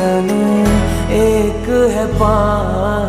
है एक है पान।